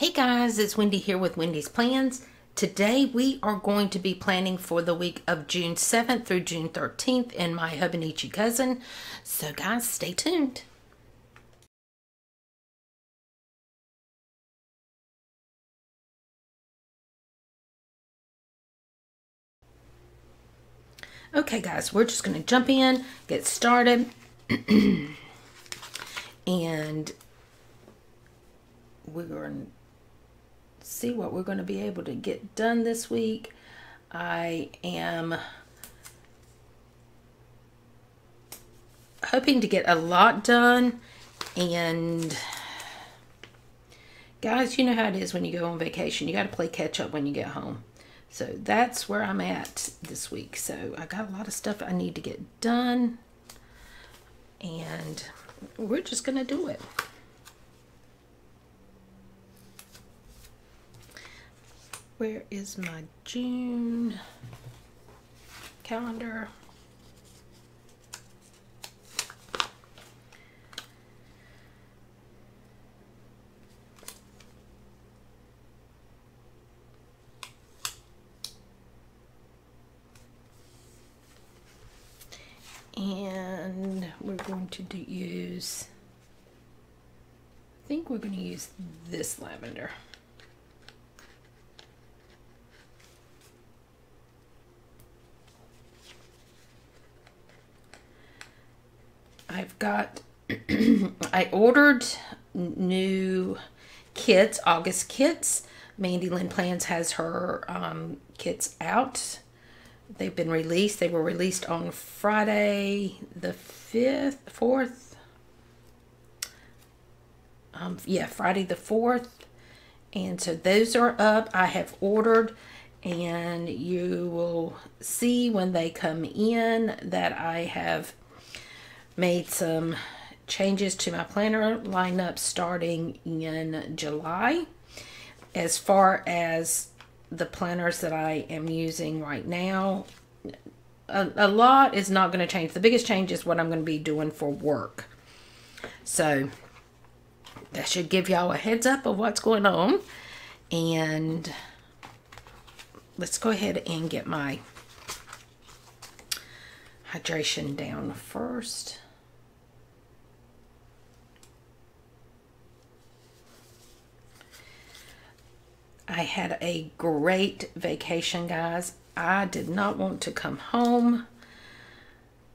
Hey guys, it's Wendy here with Wendy's Plans. Today we are going to be planning for the week of June 7th through June 13th in my Hobonichi cousin. So guys, stay tuned. Okay guys, we're just going to jump in, get started. and we're going see what we're going to be able to get done this week. I am hoping to get a lot done and guys you know how it is when you go on vacation. You got to play catch up when you get home. So that's where I'm at this week. So I got a lot of stuff I need to get done and we're just gonna do it where is my June calendar? And we're going to use I think we're going to use this lavender I've got I ordered new kits August kits Mandy Lynn Plans has her um, kits out they've been released. They were released on Friday the 5th, 4th. Um, yeah, Friday the 4th. And so those are up. I have ordered and you will see when they come in that I have made some changes to my planner lineup starting in July. As far as the planners that I am using right now, a, a lot is not going to change. The biggest change is what I'm going to be doing for work. So that should give y'all a heads up of what's going on. And let's go ahead and get my hydration down first. I had a great vacation, guys. I did not want to come home.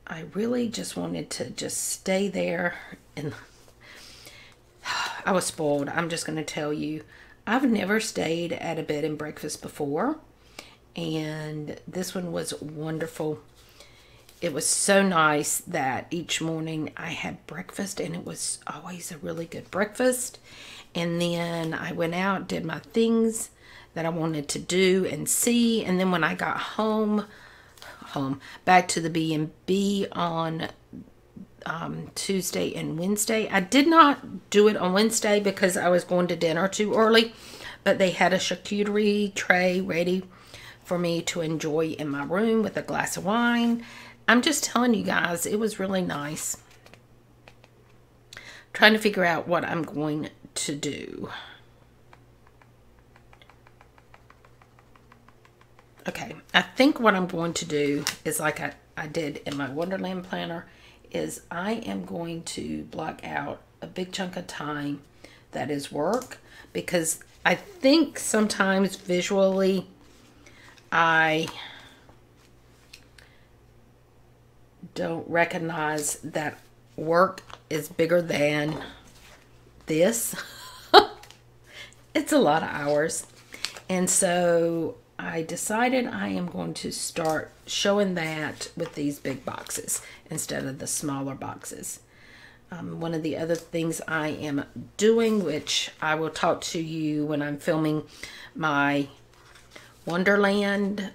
I really just wanted to just stay there and I was spoiled. I'm just going to tell you. I've never stayed at a bed and breakfast before and this one was wonderful. It was so nice that each morning I had breakfast and it was always a really good breakfast and then I went out, did my things that I wanted to do and see. And then when I got home, home back to the B&B on um, Tuesday and Wednesday. I did not do it on Wednesday because I was going to dinner too early, but they had a charcuterie tray ready for me to enjoy in my room with a glass of wine. I'm just telling you guys, it was really nice. trying to figure out what I'm going to do. Okay, I think what I'm going to do is like I, I did in my Wonderland planner is I am going to block out a big chunk of time that is work because I think sometimes visually I don't recognize that work is bigger than this. it's a lot of hours. And so I decided I am going to start showing that with these big boxes instead of the smaller boxes. Um, one of the other things I am doing, which I will talk to you when I'm filming my Wonderland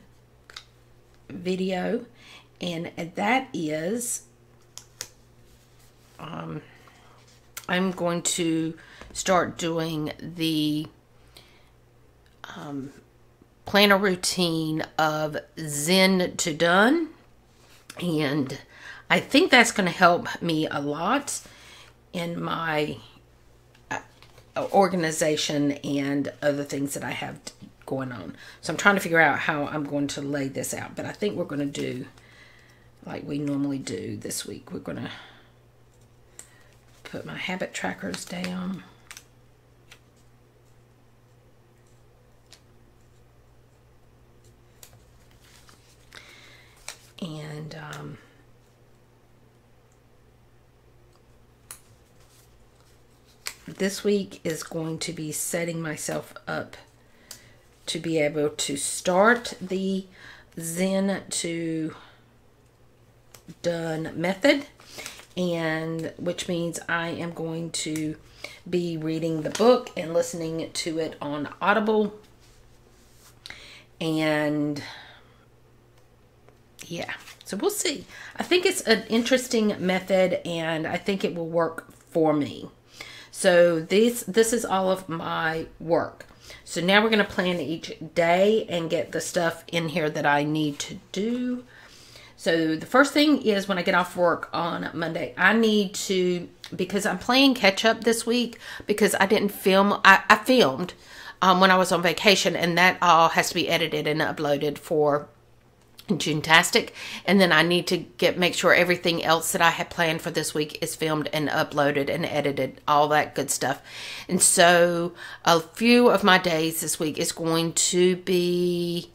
video, and that is um, I'm going to start doing the um, plan a routine of Zen to done. And I think that's going to help me a lot in my uh, organization and other things that I have going on. So I'm trying to figure out how I'm going to lay this out. But I think we're going to do like we normally do this week. We're going to put my habit trackers down. And um, this week is going to be setting myself up to be able to start the Zen to done method and which means I am going to be reading the book and listening to it on Audible. And yeah so we'll see. I think it's an interesting method and I think it will work for me. So this this is all of my work. So now we're going to plan each day and get the stuff in here that I need to do so the first thing is when I get off work on Monday, I need to, because I'm playing catch up this week because I didn't film, I, I filmed um, when I was on vacation and that all has to be edited and uploaded for Junetastic. And then I need to get, make sure everything else that I had planned for this week is filmed and uploaded and edited, all that good stuff. And so a few of my days this week is going to be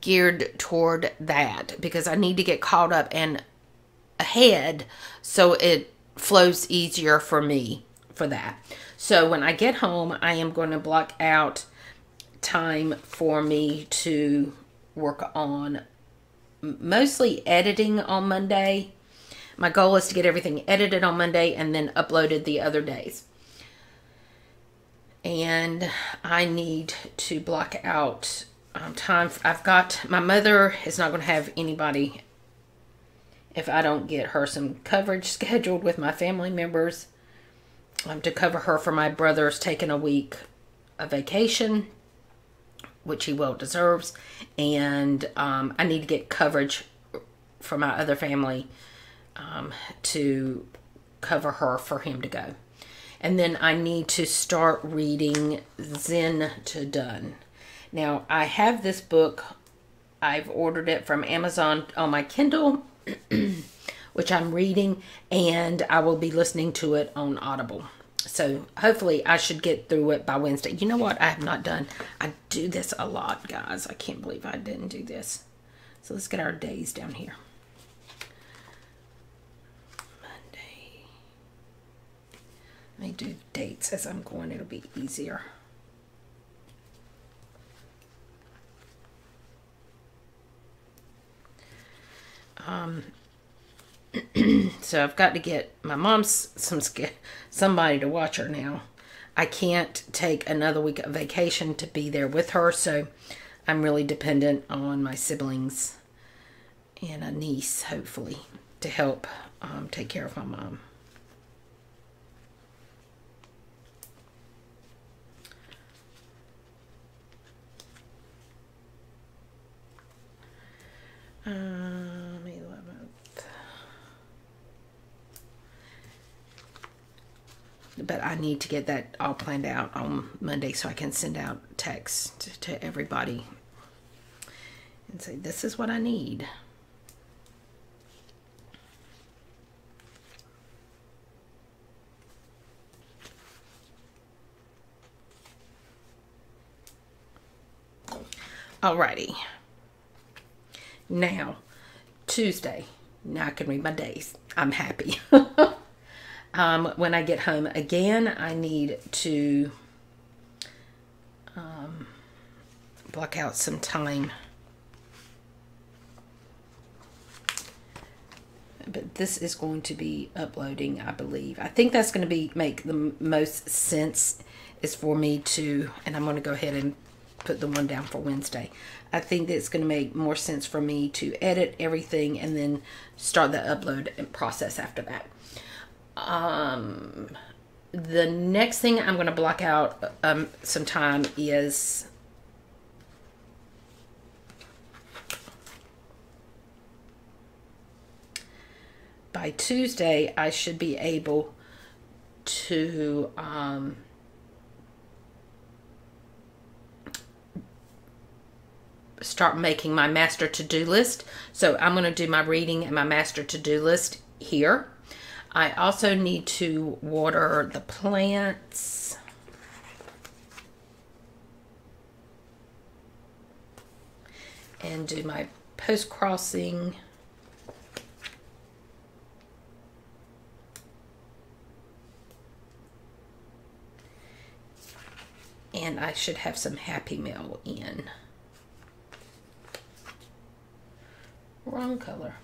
geared toward that because I need to get caught up and ahead so it flows easier for me for that. So when I get home, I am going to block out time for me to work on mostly editing on Monday. My goal is to get everything edited on Monday and then uploaded the other days. And I need to block out um, time. I've got my mother is not going to have anybody if I don't get her some coverage scheduled with my family members um, to cover her for my brother's taking a week of vacation, which he well deserves, and um, I need to get coverage for my other family um, to cover her for him to go. And then I need to start reading Zen to Done. Now, I have this book. I've ordered it from Amazon on my Kindle, which I'm reading, and I will be listening to it on Audible. So hopefully I should get through it by Wednesday. You know what? I have not done. I do this a lot, guys. I can't believe I didn't do this. So let's get our days down here. Monday. Let me do dates as I'm going. It'll be easier. Um, so I've got to get my mom's some somebody to watch her now. I can't take another week of vacation to be there with her, so I'm really dependent on my siblings and a niece, hopefully, to help um, take care of my mom. Um, but I need to get that all planned out on Monday so I can send out text to everybody and say, this is what I need. Alrighty. Now, Tuesday. Now I can read my days. I'm happy. Um, when I get home again, I need to um, block out some time. But this is going to be uploading, I believe. I think that's going to be make the most sense is for me to, and I'm going to go ahead and put the one down for Wednesday. I think that it's going to make more sense for me to edit everything and then start the upload process after that um, the next thing I'm going to block out um, some time is by Tuesday, I should be able to um, start making my master to-do list. So I'm going to do my reading and my master to-do list here. I also need to water the plants. And do my post-crossing. And I should have some Happy Mail in. Wrong color.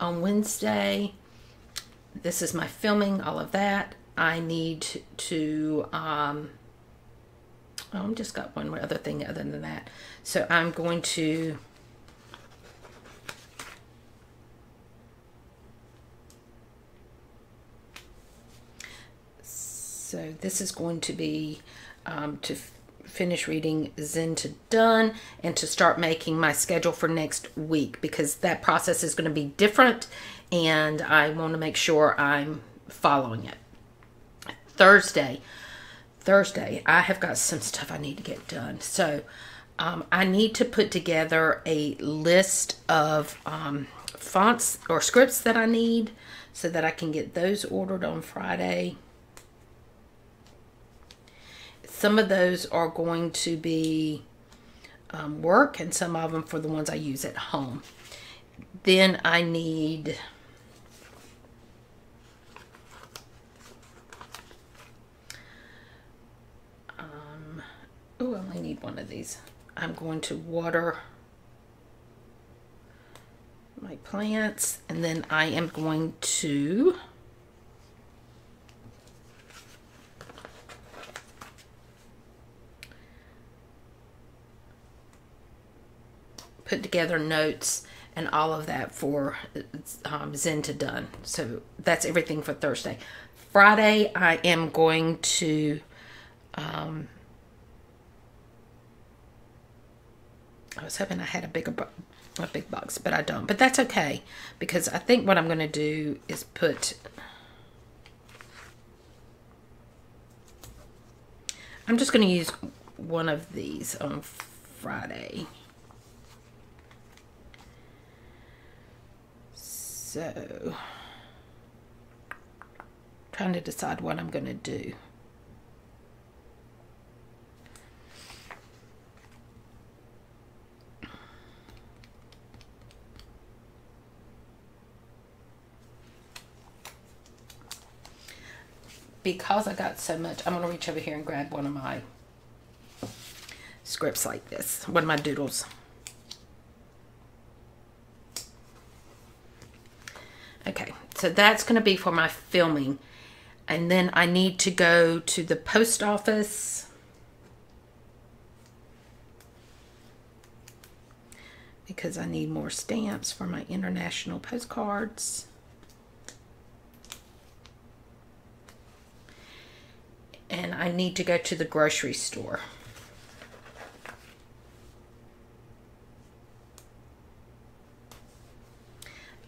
On Wednesday. This is my filming, all of that. I need to, um, oh, I'm just got one other thing other than that. So I'm going to, so this is going to be um, to finish reading Zen to Done and to start making my schedule for next week because that process is going to be different and I want to make sure I'm following it. Thursday, Thursday, I have got some stuff I need to get done. So um, I need to put together a list of um, fonts or scripts that I need so that I can get those ordered on Friday. Some of those are going to be um, work and some of them for the ones I use at home. Then I need um, oh, I only need one of these. I'm going to water my plants and then I am going to put together notes and all of that for um, Zen to Done. So that's everything for Thursday. Friday, I am going to. Um, I was hoping I had a bigger a big box, but I don't. But that's okay because I think what I'm going to do is put. I'm just going to use one of these on Friday. So, trying to decide what I'm going to do. Because I got so much, I'm going to reach over here and grab one of my scripts like this, one of my doodles. Okay, so that's going to be for my filming. And then I need to go to the post office. Because I need more stamps for my international postcards. And I need to go to the grocery store.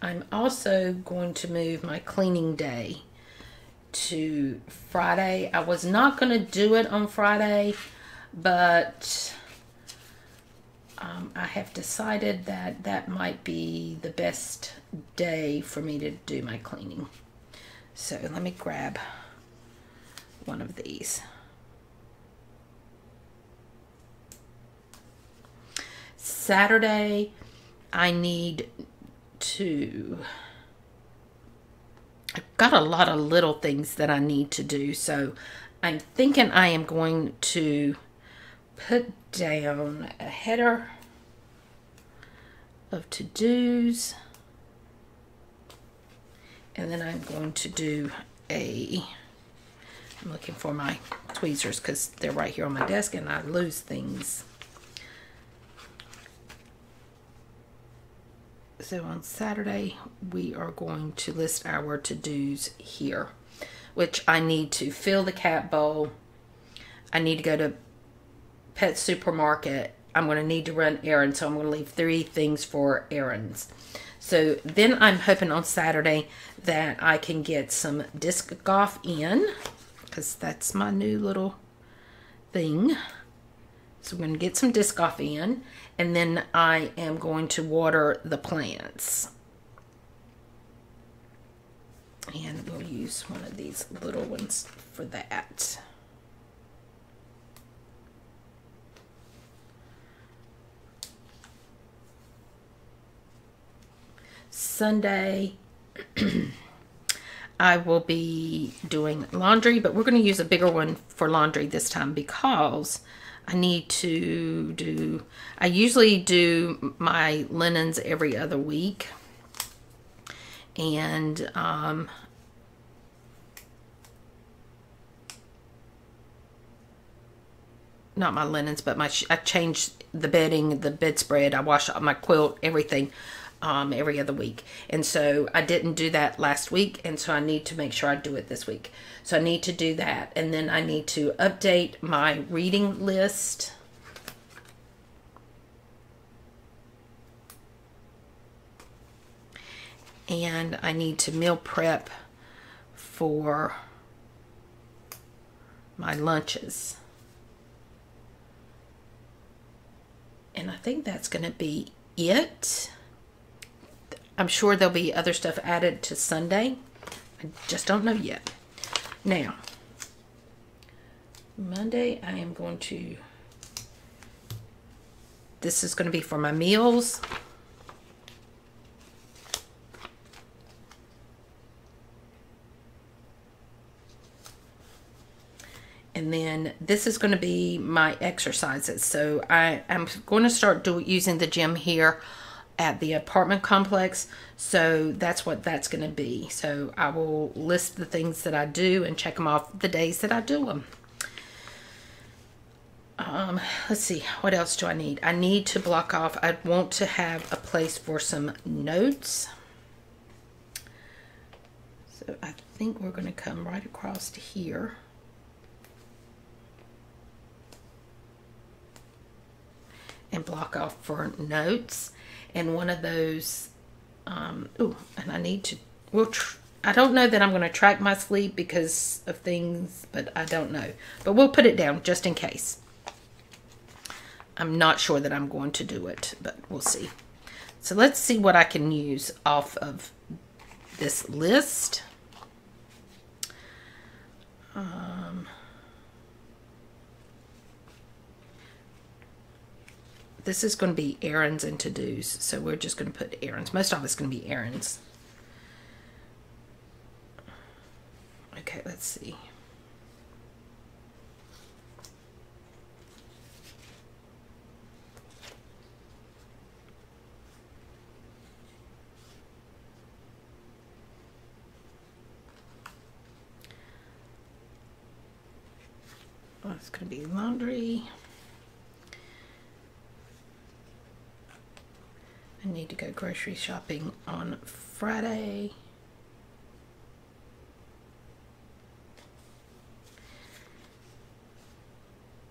I'm also going to move my cleaning day to Friday. I was not going to do it on Friday, but um, I have decided that that might be the best day for me to do my cleaning. So let me grab one of these. Saturday, I need to I've got a lot of little things that I need to do. So I'm thinking I am going to put down a header of to-dos. And then I'm going to do a, I'm looking for my tweezers because they're right here on my desk and I lose things. So on Saturday, we are going to list our to-dos here, which I need to fill the cat bowl. I need to go to pet supermarket. I'm going to need to run errands, so I'm going to leave three things for errands. So then I'm hoping on Saturday that I can get some disc golf in because that's my new little thing. So I'm going to get some disc golf in and then I am going to water the plants. And we'll use one of these little ones for that. Sunday, I will be doing laundry, but we're going to use a bigger one for laundry this time because I need to do, I usually do my linens every other week. And um, not my linens, but my I change the bedding, the bedspread. I wash my quilt, everything um, every other week. And so I didn't do that last week, and so I need to make sure I do it this week. So I need to do that, and then I need to update my reading list. And I need to meal prep for my lunches. And I think that's going to be it. I'm sure there'll be other stuff added to Sunday. I just don't know yet. Now, Monday I am going to, this is going to be for my meals. and then this is going to be my exercises. So I am going to start do, using the gym here at the apartment complex. So that's what that's going to be. So I will list the things that I do and check them off the days that I do them. Um, let's see, what else do I need? I need to block off, I want to have a place for some notes. So I think we're going to come right across to here. And block off for notes and one of those, um, oh, and I need to, we'll, I don't know that I'm going to track my sleep because of things, but I don't know. But we'll put it down just in case. I'm not sure that I'm going to do it, but we'll see. So let's see what I can use off of this list. Um, this is going to be errands and to-dos. So we're just going to put errands. Most of it's going to be errands. Okay, let's see. Oh, it's going to be laundry. I need to go grocery shopping on Friday.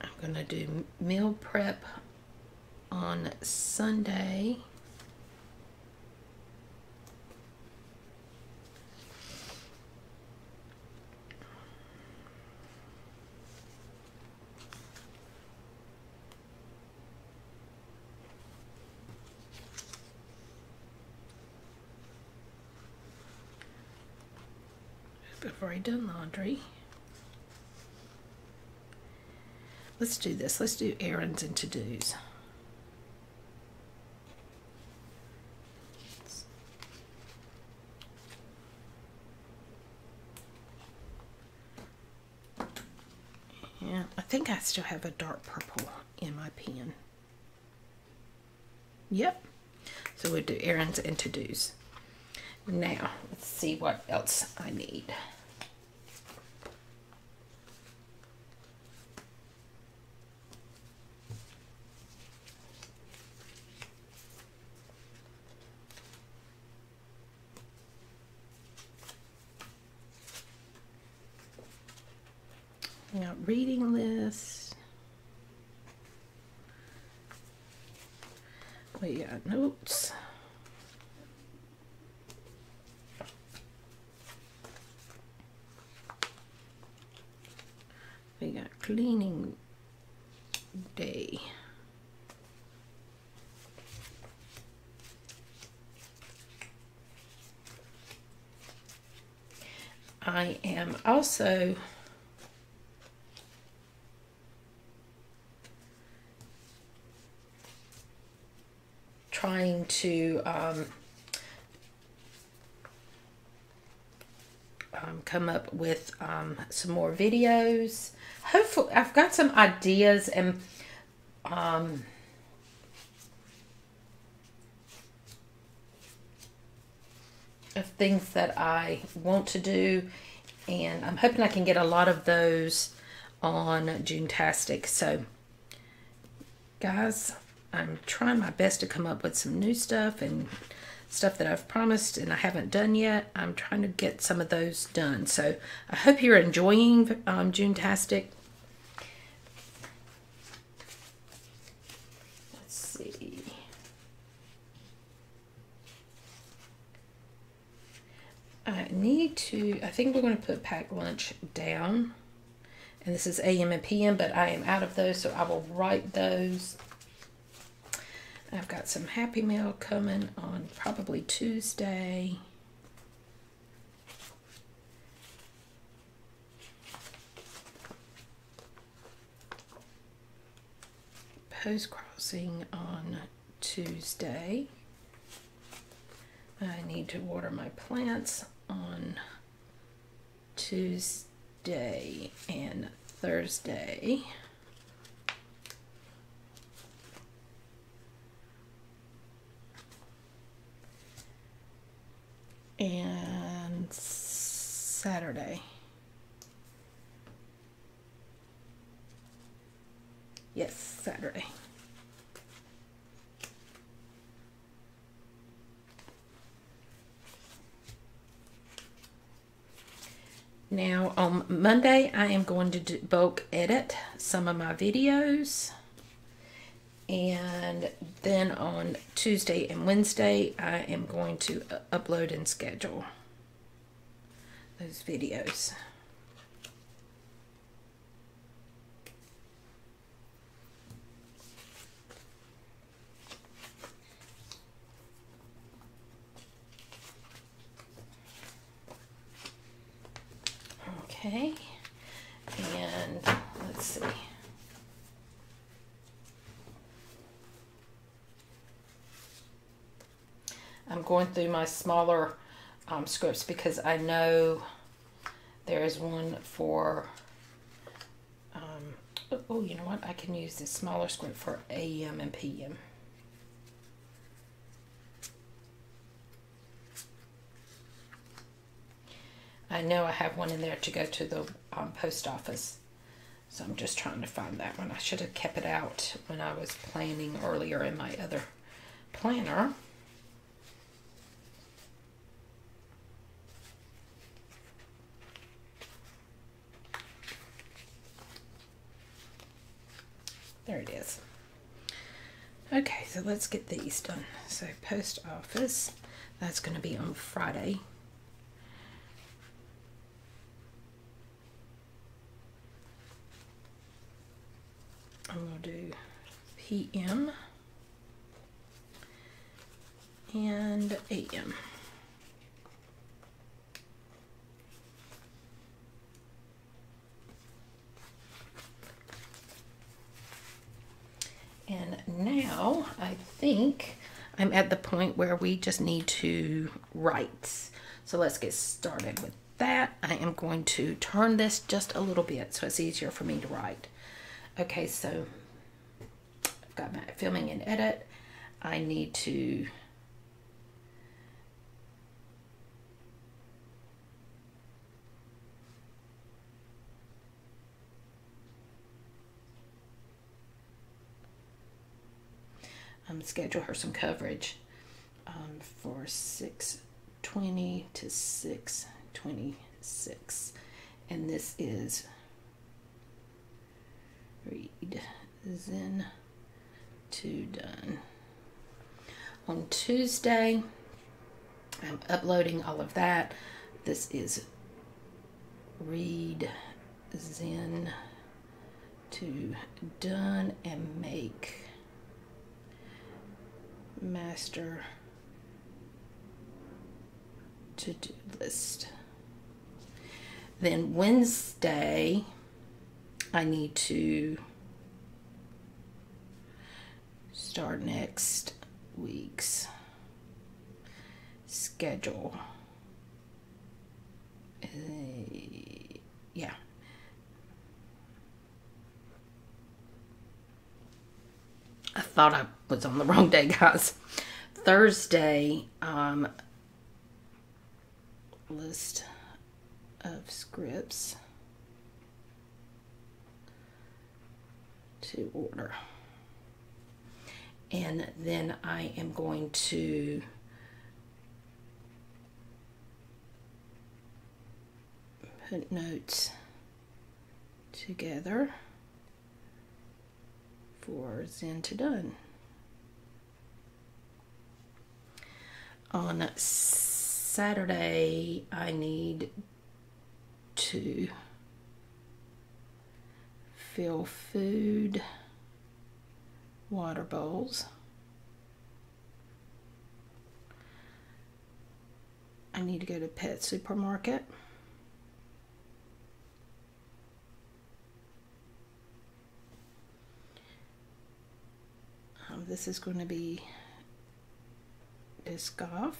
I'm going to do meal prep on Sunday. I've already done laundry. Let's do this. Let's do errands and to-dos. Yeah, I think I still have a dark purple in my pen. Yep. So we'll do errands and to-dos. Now, let's see what else I need. checking out reading lists. We got notes. We got cleaning day. I am also to um, um, come up with um, some more videos. Hopefully, I've got some ideas and um, of things that I want to do, and I'm hoping I can get a lot of those on June Tastic. So, guys, I'm trying my best to come up with some new stuff and stuff that I've promised and I haven't done yet. I'm trying to get some of those done. So I hope you're enjoying um, Junetastic. Let's see. I need to, I think we're going to put pack lunch down. And this is AM and PM, but I am out of those, so I will write those I've got some Happy Mail coming on probably Tuesday. Post crossing on Tuesday. I need to water my plants on Tuesday and Thursday. And Saturday. Yes, Saturday. Now on Monday, I am going to bulk edit some of my videos. And then on Tuesday and Wednesday, I am going to upload and schedule those videos. Okay, and let's see. I'm going through my smaller um, scripts because I know there is one for, um, oh, you know what? I can use this smaller script for AM and PM. I know I have one in there to go to the um, post office. So I'm just trying to find that one. I should have kept it out when I was planning earlier in my other planner. There it is. Okay, so let's get these done. So post office, that's going to be on Friday. I'm going to do PM and AM. And now I think I'm at the point where we just need to write. So let's get started with that. I am going to turn this just a little bit so it's easier for me to write. Okay, so I've got my filming and edit. I need to schedule her some coverage um, for 620 to 626 and this is read Zen to done. On Tuesday I'm uploading all of that. This is read Zen to done and make master to-do list. Then Wednesday, I need to start next week's schedule. Uh, yeah. I thought I was on the wrong day, guys. Thursday, um, list of scripts to order. And then I am going to put notes together for Zen to done. On Saturday, I need to fill food water bowls. I need to go to pet supermarket. Um, this is going to be disc golf.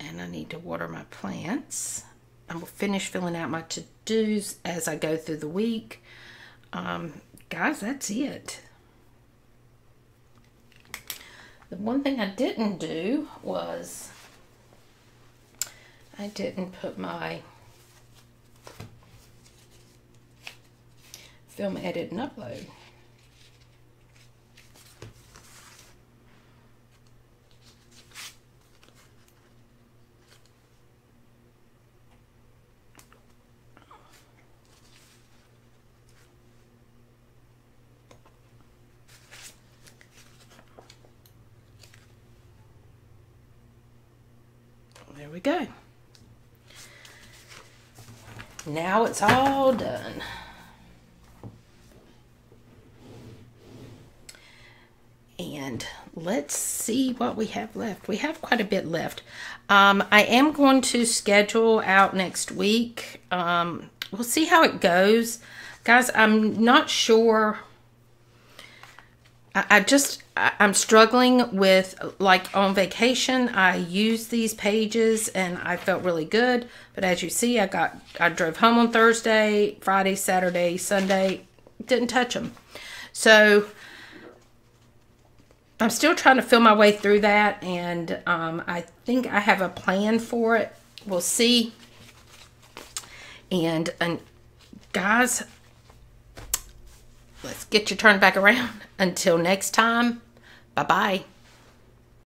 And I need to water my plants. I will finish filling out my to-dos as I go through the week. Um, guys, that's it. The one thing I didn't do was I didn't put my film edit and upload. There we go. Now it's all done. And let's see what we have left. We have quite a bit left. Um, I am going to schedule out next week. Um, we'll see how it goes. Guys, I'm not sure. I, just, I, I'm struggling with, like on vacation, I used these pages and I felt really good. But as you see, I got, I drove home on Thursday, Friday, Saturday, Sunday, didn't touch them. So, I'm still trying to feel my way through that, and um, I think I have a plan for it. We'll see. And, and guys, let's get you turned back around. Until next time, bye bye.